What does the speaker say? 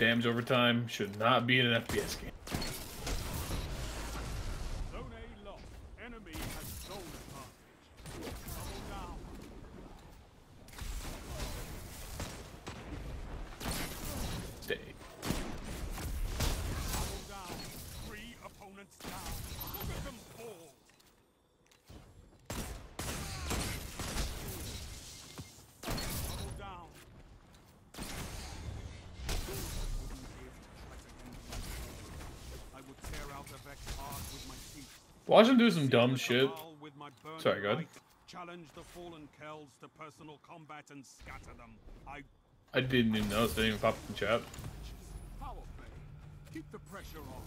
damage over time should not be in an FPS game. Watch him do some dumb shit. Cabal with my burning Sorry, go ahead. Challenge the fallen Kells to personal combat and scatter them. I I didn't even notice. They didn't even pop up in chat. Keep the pressure on.